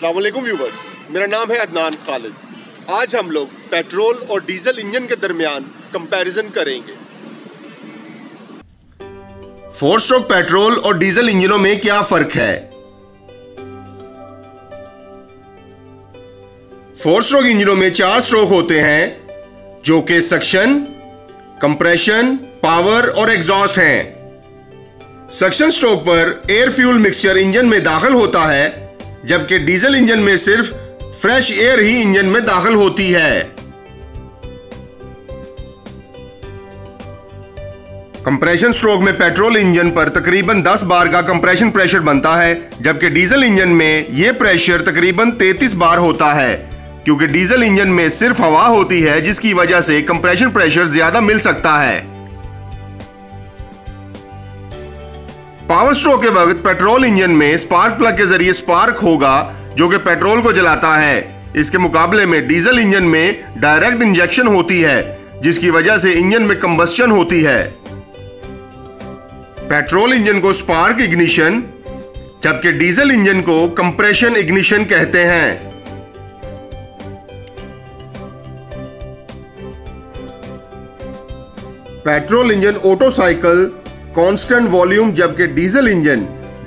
अस्सलाम वालेकुम व्यूवर्स मेरा नाम है अदनान खालिद। आज हम लोग पेट्रोल और डीजल इंजन के दरमियान कंपैरिजन करेंगे। फोर स्ट्रोक पेट्रोल और डीजल इंजनों में क्या फ़र्क है? फोर स्ट्रोक इंजनों में चार स्ट्रोक होते हैं, जो कि सक्शन कंप्रेशन पावर और एग्जॉस्ट हैं। सक्शन स्ट्रोक पर एयर फ्यूल मिक्सचर इंजन में दाखिल होता है जबकि डीजल इंजन में सिर्फ़ फ्रेश एयर ही इंजन में दाखिल होती है। कंप्रेशन स्ट्रोक में पेट्रोल इंजन पर तकरीबन 10 बार का कंप्रेशन प्रेशर बनता है, जबकि डीजल इंजन में यह प्रेशर तकरीबन 33 बार होता है, क्योंकि डीजल इंजन में सिर्फ़ हवा होती है, जिसकी वजह से कंप्रेशन प्रेशर ज़्यादा मिल सकता है। पावर स्ट्रोक के वक्त पेट्रोल इंजन में स्पार्क प्लग के ज़रिए स्पार्क होगा, जो कि पेट्रोल को जलाता है। इसके मुकाबले में डीजल इंजन में डायरेक्ट इंजेक्शन होती है, जिसकी वजह से इंजन में कंबस्शन होती है। पेट्रोल इंजन को स्पार्क इग्निशन, जबकि डीजल इंजन को कंप्रेशन इग्निशन कहते हैं। Petrol engine Otto cycle constant volume जबकि diesel engine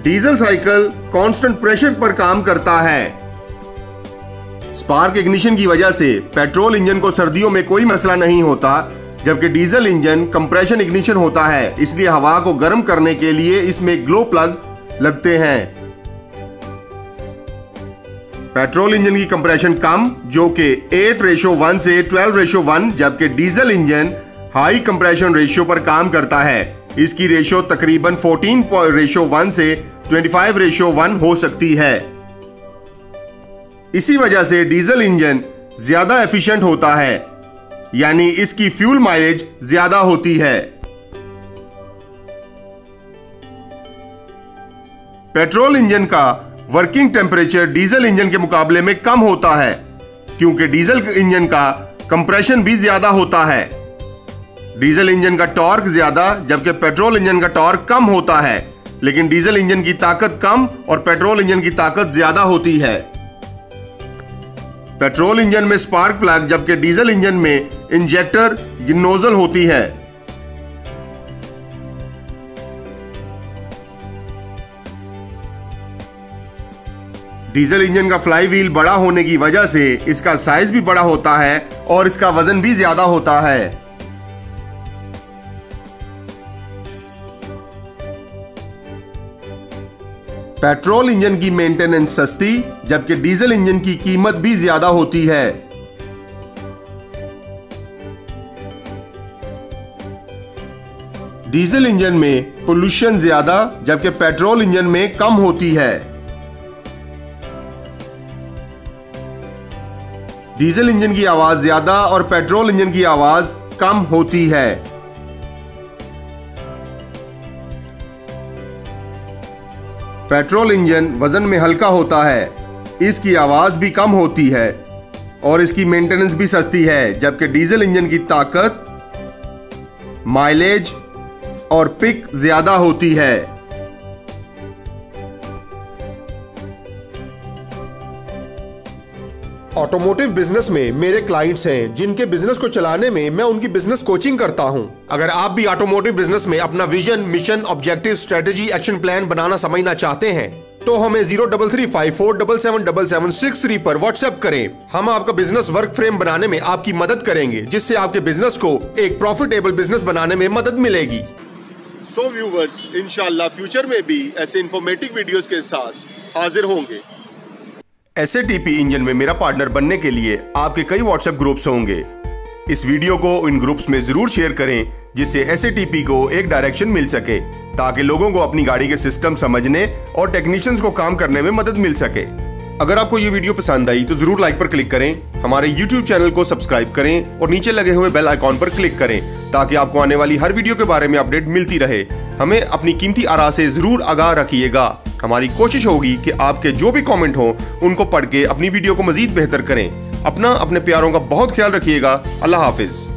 diesel cycle constant pressure पर काम करता है। स्पार्क इग्निशन की वजह से पेट्रोल इंजन को सर्दियों में कोई मसला नहीं होता, जबकि डीजल इंजन कंप्रेशन इग्निशन होता है, इसलिए हवा को गर्म करने के लिए इसमें ग्लो प्लग लगते हैं। पेट्रोल इंजन की कंप्रेशन कम, जो कि 8 रेशो 1 से 12 रेशो 1 जबकि diesel engine high compression ratio पर काम करता है। इसकी रेशो तकरीबन 14 रेशो वन से 25 रेशो वन हो सकती है। इसी वजह से डीजल इंजन ज़्यादा एफिशिएंट होता है, यानी इसकी फ्यूल माइलेज ज़्यादा होती है। पेट्रोल इंजन का वर्किंग टेम्परेचर डीजल इंजन के मुकाबले में कम होता है, क्योंकि डीजल इंजन का कंप्रेशन भी ज़्यादा होता है। डीजल इंजन का टॉर्क ज़्यादा, जबकि पेट्रोल इंजन का टॉर्क कम होता है। लेकिन डीजल इंजन की ताकत कम और पेट्रोल इंजन की ताकत ज़्यादा होती है। पेट्रोल इंजन में स्पार्क प्लग, जबकि डीजल इंजन में इंजेक्टर नोजल होती है। डीजल इंजन का फ्लाई व्हील बड़ा होने की वजह से इसका साइज़ भी बड़ा होता है और इसका वज़न भी ज़्यादा होता है। पेट्रोल इंजन की मेंटेनेंस सस्ती, जबकि डीजल इंजन की कीमत भी ज़्यादा होती है। डीजल इंजन में पोल्यूशन ज़्यादा, जबकि पेट्रोल इंजन में कम होती है। डीजल इंजन की आवाज़ ज़्यादा और पेट्रोल इंजन की आवाज़ कम होती है। पेट्रोल इंजन वज़न में हल्का होता है। इसकी आवाज़ भी कम होती है और इसकी मेंटेनेंस भी सस्ती है, जबकि डीजल इंजन की ताकत, माइलेज और पिक ज़्यादा होती है। ऑटोमोटिव बिज़नेस में मेरे क्लाइंट्स हैं, जिनके बिज़नेस को चलाने में मैं उनकी बिज़नेस कोचिंग करता हूँ। अगर आप भी ऑटोमोटिव बिज़नेस में अपना vision mission objective strategy action plan बनाना समझना चाहते हैं तो हमें zero double three five four double seven double seven six three पर व्हाट्सएप करें। हम आपका बिज़नेस वर्क फ्रेम बनाने में आपकी मदद करेंगे, जिससे आपके बिज़नेस को एक प्रॉफिटेबल बिज़नेस बनाने में मदद मिलेगी। सो व्यूवर्स इनशाला फ्यूचर में भी ऐसे इन्फॉर्मेटिव वीडियोस के साथ हाजिर होंगे। एस इंजन में मेरा पार्टनर बनने के लिए आपके कई व्हाट्सएप ग्रुप्स होंगे। इस वीडियो को इन ग्रुप्स में ज़रूर शेयर करें, जिससे एस को एक डायरेक्शन मिल सके, ताकि लोगों को अपनी गाड़ी के सिस्टम समझने और टेक्नीशियंस को काम करने में मदद मिल सके। अगर आपको ये वीडियो पसंद आई तो ज़रूर लाइक पर क्लिक करें, हमारे यूट्यूब चैनल को सब्सक्राइब करें और नीचे लगे हुए बेल आइकॉन पर क्लिक करें, ताकि आपको आने वाली हर वीडियो के बारे में अपडेट मिलती रहे। हमें अपनी कीमती आरा से ज़रूर आगाह रखिएगा। हमारी कोशिश होगी कि आपके जो भी कमेंट हो, उनको पढ़ के अपनी वीडियो को मजीद बेहतर करें। अपना, अपने प्यारों का बहुत ख्याल रखिएगा। अल्लाह हाफिज़।